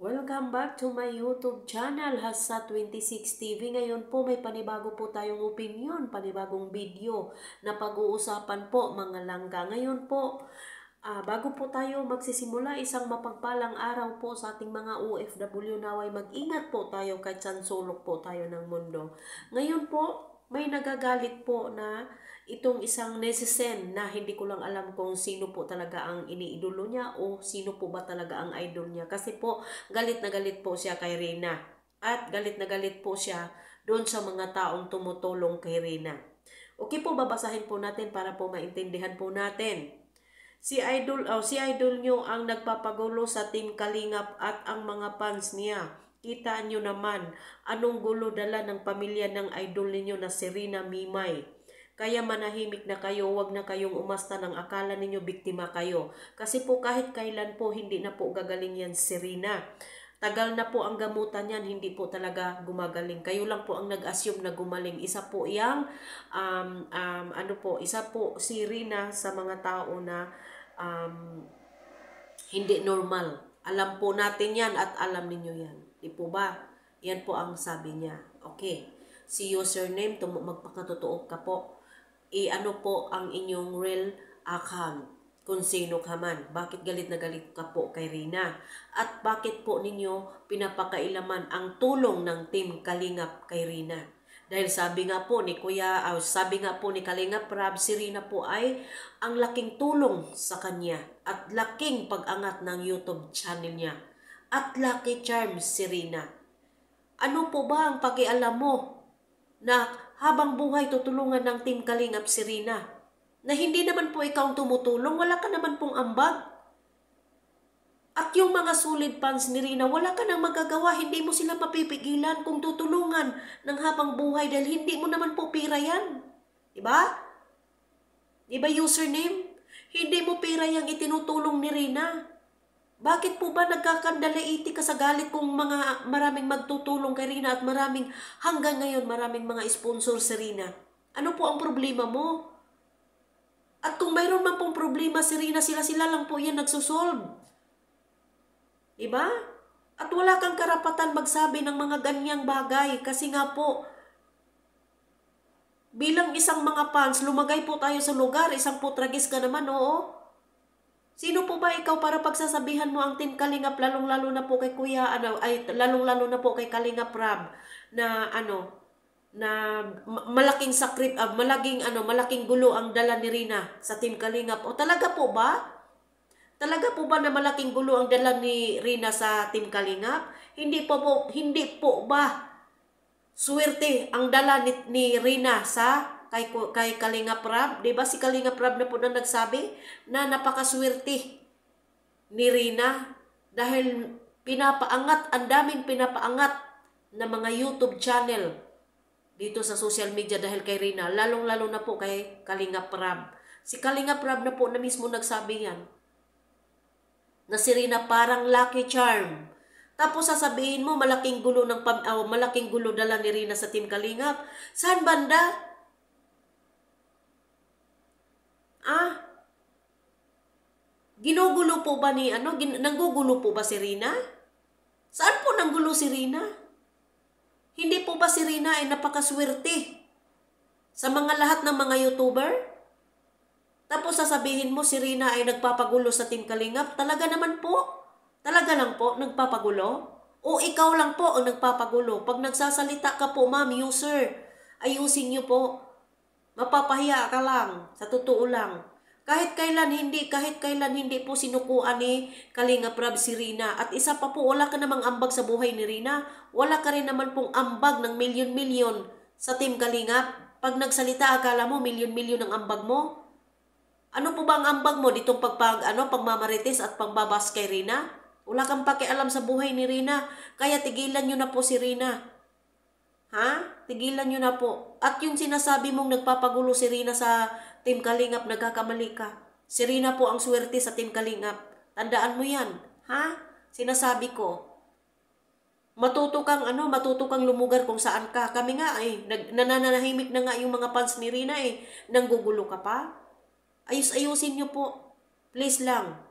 Welcome back to my YouTube channel, Hasa26 TV. Ngayon po may panibago po tayong opinion, panibagong video na pag-uusapan po mga langga. Ngayon po, uh, bago po tayo magsisimula, isang mapagpalang araw po sa ating mga OFW naway mag-ingat po tayo kahit saan po tayo ng mundo. Ngayon po, may nagagalit po na itong isang netizen na hindi ko lang alam kung sino po talaga ang iniidolo niya o sino po ba talaga ang idol niya. Kasi po, galit na galit po siya kay Rina. At galit na galit po siya doon sa mga taong tumutulong kay Rina. Okay po, babasahin po natin para po maintindihan po natin. Si idol, oh, si idol nyo ang nagpapagulo sa Team Kalingap at ang mga fans niya. Kita nyo naman anong gulo dala ng pamilya ng idol ninyo na si Rina Mimay. Kaya manahimik na kayo, wag na kayong umasta ng akala ninyo biktima kayo. Kasi po kahit kailan po hindi na po gagaling yan si Rina. Tagal na po ang gamutan yan, hindi po talaga gumagaling. Kayo lang po ang nag-assume na gumaling. Isa po yang, um, um, ano po, isa po si Rina sa mga tao na um, hindi normal. Alam po natin yan at alam ninyo yan. Di po ba? Yan po ang sabi niya. Okay. Si username, magpakatotoo ka po i-ano po ang inyong real account kung sino ka man. Bakit galit na galit ka po kay Rina? At bakit po ninyo pinapakailaman ang tulong ng Team Kalingap kay Rina? Dahil sabi nga po ni Kuya, uh, sabi nga po ni Kalingap Rab, si Rina po ay ang laking tulong sa kanya at laking pag-angat ng YouTube channel niya. At lucky charms si Rina. Ano po ba ang pakialam mo na habang buhay tutulungan ng Team Kalingap si Rina. Na hindi naman po ikaw tumutulong, wala ka naman pong ambag. At yung mga solid fans ni Rina, wala ka nang magagawa, hindi mo sila mapipigilan kung tutulungan ng habang buhay dahil hindi mo naman po pira yan. Diba? Diba username? Hindi mo pira yung itinutulong ni Rina. Bakit po ba nagkakandalaiti ka sa galit kung mga maraming magtutulong kay Rina at maraming hanggang ngayon maraming mga sponsor si Rina? Ano po ang problema mo? At kung mayroon man pong problema si Rina, sila-sila lang po yan nagsusolve. Diba? At wala kang karapatan magsabi ng mga ganyang bagay kasi nga po, bilang isang mga fans, lumagay po tayo sa lugar, isang putragis ka naman, oo. Sino po ba ikaw para pagsasabihan mo ang Team Kalingap lalong-lalo na po kay Kuya ano ay lalong-lalo na po kay Kalingap Rab na ano na malaking sakrip uh, malaking ano malaking gulo ang dala ni Rina sa Team Kalingap o talaga po ba? Talaga po ba na malaking gulo ang dala ni Rina sa Team Kalingap? Hindi po po hindi po ba swerte ang dala ni, ni Rina sa kay, kay Kalinga Prab. Di ba si Kalinga Prab na po na nagsabi na napakaswerte ni Rina dahil pinapaangat, ang daming pinapaangat na mga YouTube channel dito sa social media dahil kay Rina, lalong-lalo na po kay Kalinga Prab. Si Kalinga Prab na po na mismo nagsabi yan na si Rina parang lucky charm. Tapos sasabihin mo malaking gulo ng uh, malaking gulo dala ni Rina sa Team Kalingap. Saan banda? Ah, ginugulo po ba ni ano? Gin, nanggugulo po ba si Rina? Saan po nanggulo si Rina? Hindi po ba si Rina ay napakaswerte sa mga lahat ng mga YouTuber? Tapos sasabihin mo si Rina ay nagpapagulo sa Team Kalingap? Talaga naman po? Talaga lang po nagpapagulo? O ikaw lang po ang nagpapagulo? Pag nagsasalita ka po, ma'am, user, ayusin niyo po Mapapahiya ka lang, sa totoo lang. Kahit kailan hindi, kahit kailan hindi po sinukuan ni Kalinga Prab si Rina. At isa pa po, wala ka namang ambag sa buhay ni Rina. Wala ka rin naman pong ambag ng milyon-milyon sa Team Kalinga. Pag nagsalita, akala mo milyon-milyon ang ambag mo? Ano po ba ang ambag mo ditong pagpag, ano, pagmamarites at pagbabas kay Rina? Wala kang pakialam sa buhay ni Rina. Kaya tigilan nyo na po si Rina. Ha? Tigilan nyo na po. At yung sinasabi mong nagpapagulo si Rina sa Team Kalingap, nagkakamali ka. Si Rina po ang swerte sa Team Kalingap. Tandaan mo yan. Ha? Sinasabi ko. Matuto kang ano, matuto kang lumugar kung saan ka. Kami nga eh, nananahimik na nga yung mga fans ni Rina eh. Nanggugulo ka pa. Ayus-ayusin nyo po. Please lang.